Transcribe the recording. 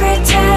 pretend